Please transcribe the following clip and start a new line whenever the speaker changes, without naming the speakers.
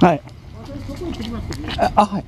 はい。あはい。